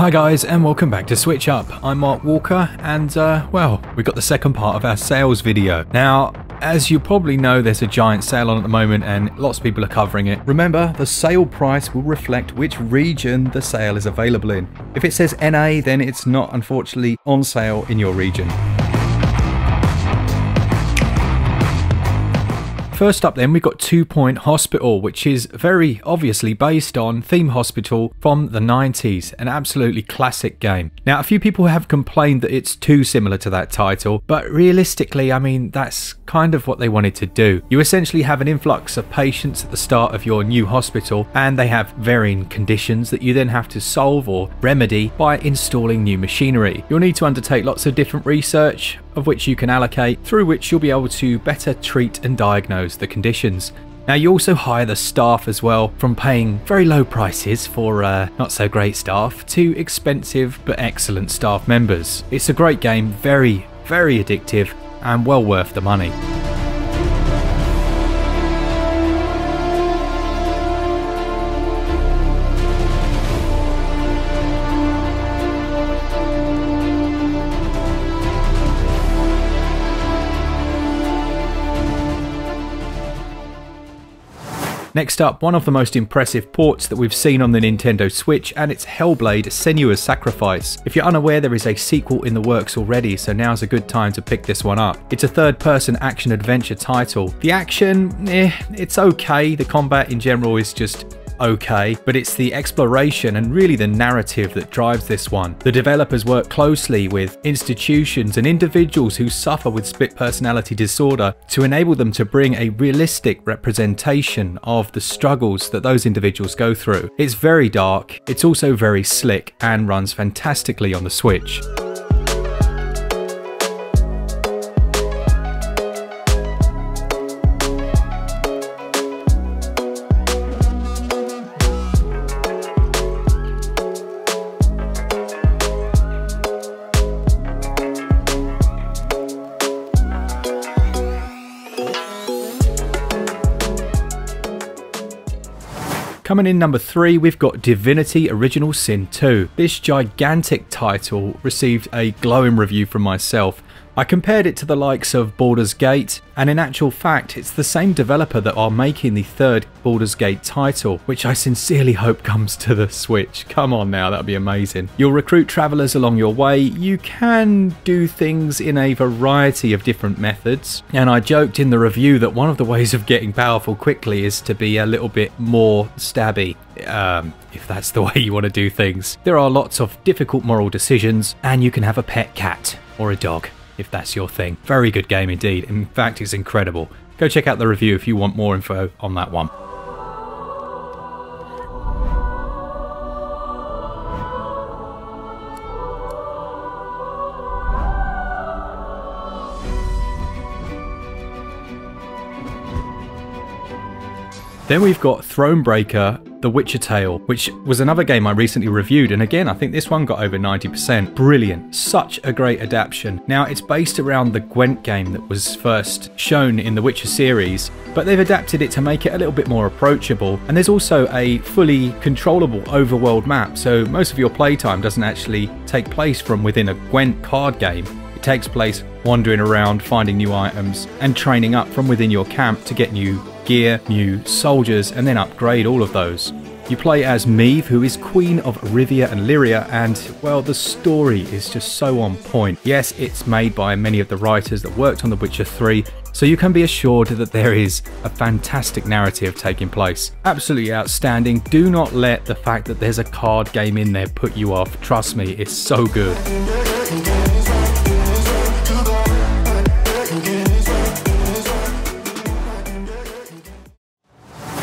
Hi guys and welcome back to Switch Up. I'm Mark Walker and uh, well, we've got the second part of our sales video. Now, as you probably know, there's a giant sale on at the moment and lots of people are covering it. Remember, the sale price will reflect which region the sale is available in. If it says NA, then it's not unfortunately on sale in your region. First up then we've got Two Point Hospital which is very obviously based on Theme Hospital from the 90s, an absolutely classic game. Now a few people have complained that it's too similar to that title but realistically I mean that's kind of what they wanted to do. You essentially have an influx of patients at the start of your new hospital and they have varying conditions that you then have to solve or remedy by installing new machinery. You'll need to undertake lots of different research, of which you can allocate, through which you'll be able to better treat and diagnose the conditions. Now you also hire the staff as well, from paying very low prices for uh, not so great staff to expensive but excellent staff members. It's a great game, very, very addictive and well worth the money. Next up, one of the most impressive ports that we've seen on the Nintendo Switch, and it's Hellblade Senua's Sacrifice. If you're unaware, there is a sequel in the works already, so now's a good time to pick this one up. It's a third-person action-adventure title. The action, eh, it's okay. The combat in general is just okay, but it's the exploration and really the narrative that drives this one. The developers work closely with institutions and individuals who suffer with split personality disorder to enable them to bring a realistic representation of the struggles that those individuals go through. It's very dark, it's also very slick and runs fantastically on the Switch. Coming in number three, we've got Divinity Original Sin 2. This gigantic title received a glowing review from myself. I compared it to the likes of Baldur's Gate, and in actual fact, it's the same developer that are making the third Baldur's Gate title, which I sincerely hope comes to the Switch. Come on now, that'd be amazing. You'll recruit travelers along your way. You can do things in a variety of different methods, and I joked in the review that one of the ways of getting powerful quickly is to be a little bit more stabby. Um, if that's the way you want to do things. There are lots of difficult moral decisions, and you can have a pet cat or a dog if that's your thing. Very good game indeed. In fact, it's incredible. Go check out the review if you want more info on that one. Then we've got Thronebreaker the Witcher Tale, which was another game I recently reviewed, and again, I think this one got over 90%. Brilliant. Such a great adaptation. Now, it's based around the Gwent game that was first shown in the Witcher series, but they've adapted it to make it a little bit more approachable. And there's also a fully controllable overworld map, so most of your playtime doesn't actually take place from within a Gwent card game. It takes place wandering around, finding new items, and training up from within your camp to get new gear, new soldiers, and then upgrade all of those. You play as Meve, who is Queen of Rivia and Lyria, and well, the story is just so on point. Yes, it's made by many of the writers that worked on The Witcher 3, so you can be assured that there is a fantastic narrative taking place. Absolutely outstanding. Do not let the fact that there's a card game in there put you off. Trust me, it's so good.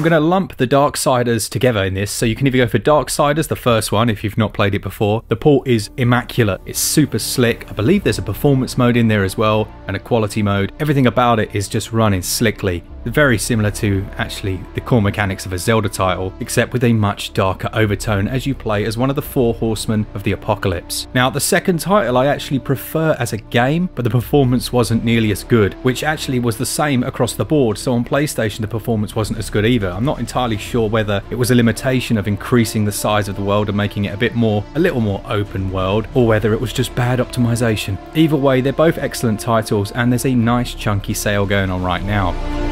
I'm going to lump the Darksiders together in this, so you can either go for Darksiders, the first one, if you've not played it before. The port is immaculate, it's super slick. I believe there's a performance mode in there as well, and a quality mode. Everything about it is just running slickly. Very similar to actually the core mechanics of a Zelda title, except with a much darker overtone as you play as one of the four horsemen of the apocalypse. Now, the second title I actually prefer as a game, but the performance wasn't nearly as good, which actually was the same across the board. So on PlayStation, the performance wasn't as good either. I'm not entirely sure whether it was a limitation of increasing the size of the world and making it a bit more, a little more open world, or whether it was just bad optimization. Either way, they're both excellent titles, and there's a nice chunky sale going on right now.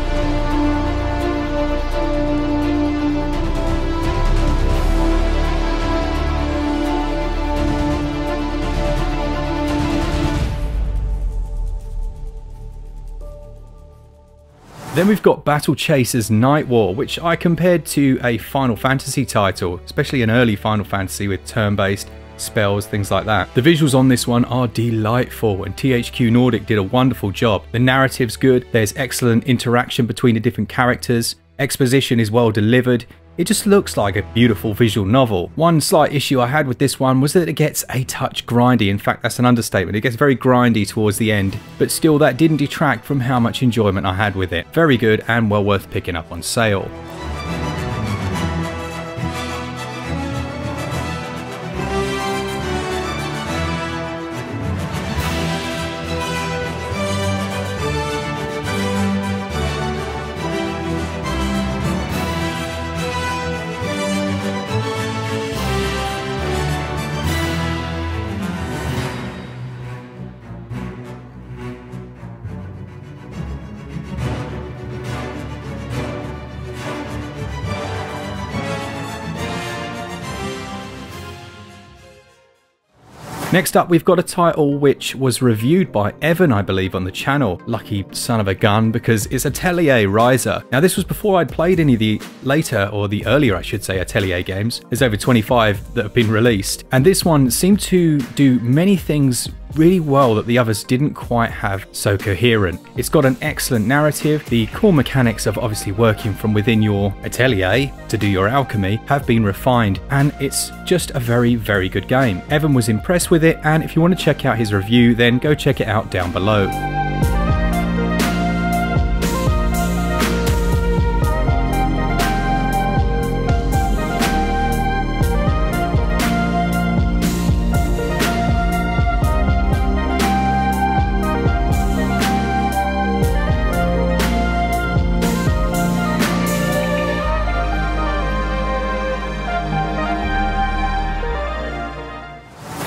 Then we've got Battle Chasers Night War, which I compared to a Final Fantasy title, especially an early Final Fantasy with turn-based spells, things like that. The visuals on this one are delightful and THQ Nordic did a wonderful job. The narrative's good, there's excellent interaction between the different characters, exposition is well delivered, it just looks like a beautiful visual novel. One slight issue I had with this one was that it gets a touch grindy. In fact, that's an understatement. It gets very grindy towards the end, but still that didn't detract from how much enjoyment I had with it. Very good and well worth picking up on sale. Next up, we've got a title which was reviewed by Evan, I believe, on the channel. Lucky son of a gun, because it's Atelier Ryza. Now, this was before I'd played any of the later, or the earlier, I should say, Atelier games. There's over 25 that have been released. And this one seemed to do many things really well that the others didn't quite have so coherent. It's got an excellent narrative, the core mechanics of obviously working from within your atelier to do your alchemy have been refined, and it's just a very, very good game. Evan was impressed with it, and if you want to check out his review, then go check it out down below.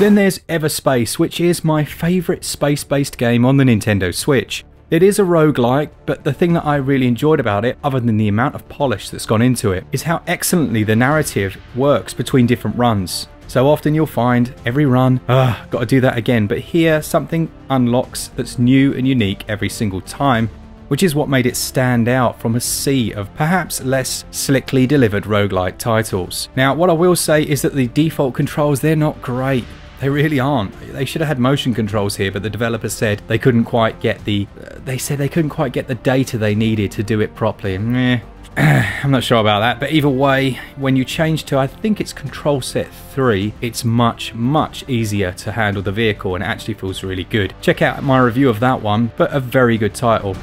Then there's Everspace, which is my favourite space-based game on the Nintendo Switch. It is a roguelike, but the thing that I really enjoyed about it, other than the amount of polish that's gone into it, is how excellently the narrative works between different runs. So often you'll find every run, ugh, gotta do that again, but here something unlocks that's new and unique every single time, which is what made it stand out from a sea of perhaps less slickly delivered roguelike titles. Now, what I will say is that the default controls, they're not great. They really aren't. They should have had motion controls here, but the developers said they couldn't quite get the. Uh, they said they couldn't quite get the data they needed to do it properly. Meh. I'm not sure about that, but either way, when you change to, I think it's Control Set 3, it's much, much easier to handle the vehicle and it actually feels really good. Check out my review of that one, but a very good title.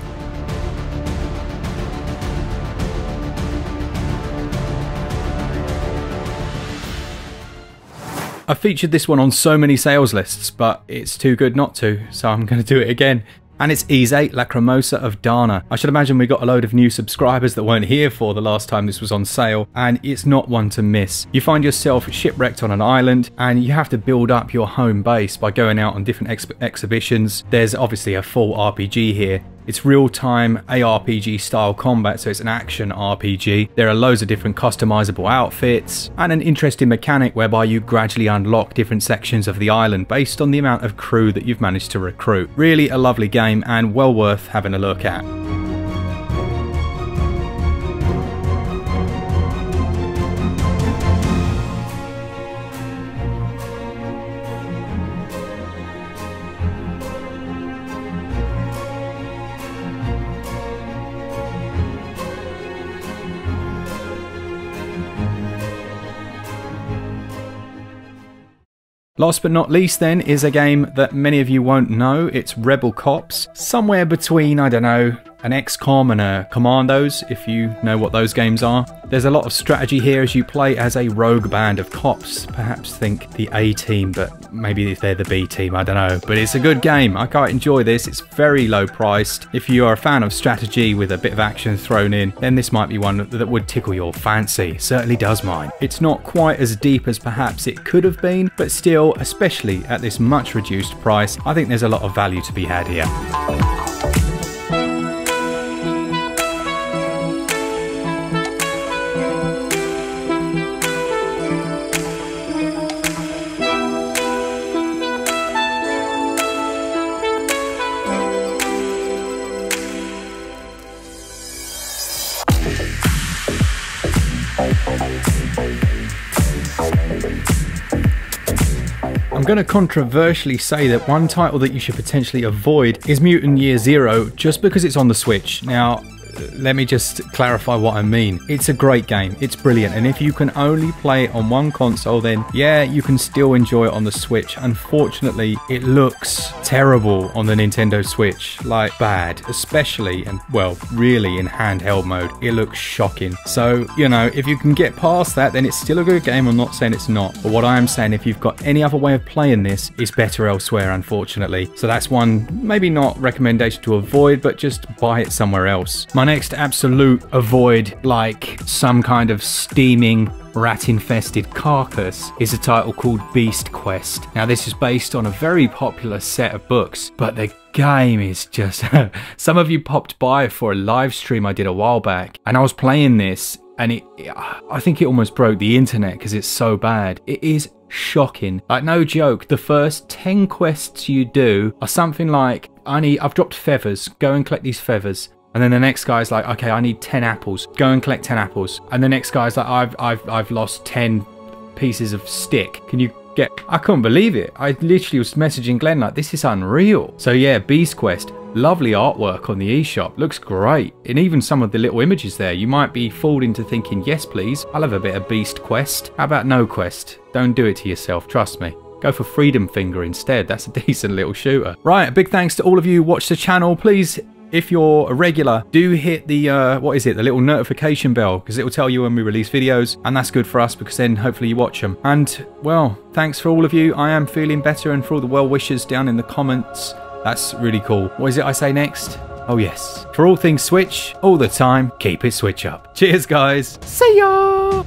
I featured this one on so many sales lists, but it's too good not to, so I'm going to do it again. And it's Ys-8 Lacrimosa of Dana. I should imagine we got a load of new subscribers that weren't here for the last time this was on sale, and it's not one to miss. You find yourself shipwrecked on an island, and you have to build up your home base by going out on different ex exhibitions. There's obviously a full RPG here, it's real-time ARPG style combat, so it's an action RPG. There are loads of different customizable outfits, and an interesting mechanic whereby you gradually unlock different sections of the island based on the amount of crew that you've managed to recruit. Really a lovely game and well worth having a look at. Last but not least, then, is a game that many of you won't know. It's Rebel Cops. Somewhere between, I don't know, an XCOM and a uh, Commandos, if you know what those games are. There's a lot of strategy here as you play as a rogue band of cops. Perhaps think the A team, but maybe if they're the B team, I don't know. But it's a good game. I quite enjoy this. It's very low priced. If you are a fan of strategy with a bit of action thrown in, then this might be one that would tickle your fancy. Certainly does mine. It's not quite as deep as perhaps it could have been, but still, especially at this much reduced price, I think there's a lot of value to be had here. Going to controversially say that one title that you should potentially avoid is Mutant Year Zero just because it's on the Switch. Now, let me just clarify what I mean. It's a great game, it's brilliant, and if you can only play it on one console, then yeah, you can still enjoy it on the Switch. Unfortunately, it looks terrible on the Nintendo Switch, like bad, especially and well, really in handheld mode. It looks shocking. So, you know, if you can get past that, then it's still a good game. I'm not saying it's not, but what I am saying, if you've got any other way of playing this, it's better elsewhere, unfortunately. So that's one, maybe not recommendation to avoid, but just buy it somewhere else. My next absolute avoid like some kind of steaming rat infested carcass is a title called Beast Quest. Now, this is based on a very popular set of books, but the game is just. some of you popped by for a live stream I did a while back, and I was playing this, and it. I think it almost broke the internet because it's so bad. It is shocking. Like, no joke, the first 10 quests you do are something like I need, I've dropped feathers, go and collect these feathers. And then the next guy's like, okay, I need 10 apples. Go and collect 10 apples. And the next guy's like, I've, I've, I've lost 10 pieces of stick. Can you get... I couldn't believe it. I literally was messaging Glen like, this is unreal. So yeah, Beast Quest. Lovely artwork on the eShop. Looks great. And even some of the little images there, you might be fooled into thinking, yes, please, I'll have a bit of Beast Quest. How about no quest? Don't do it to yourself, trust me. Go for Freedom Finger instead. That's a decent little shooter. Right, a big thanks to all of you who watch the channel. Please if you're a regular, do hit the, uh, what is it, the little notification bell, because it will tell you when we release videos, and that's good for us because then hopefully you watch them. And, well, thanks for all of you. I am feeling better, and for all the well wishers down in the comments, that's really cool. What is it I say next? Oh, yes. For all things Switch, all the time, keep it Switch up. Cheers, guys. See ya!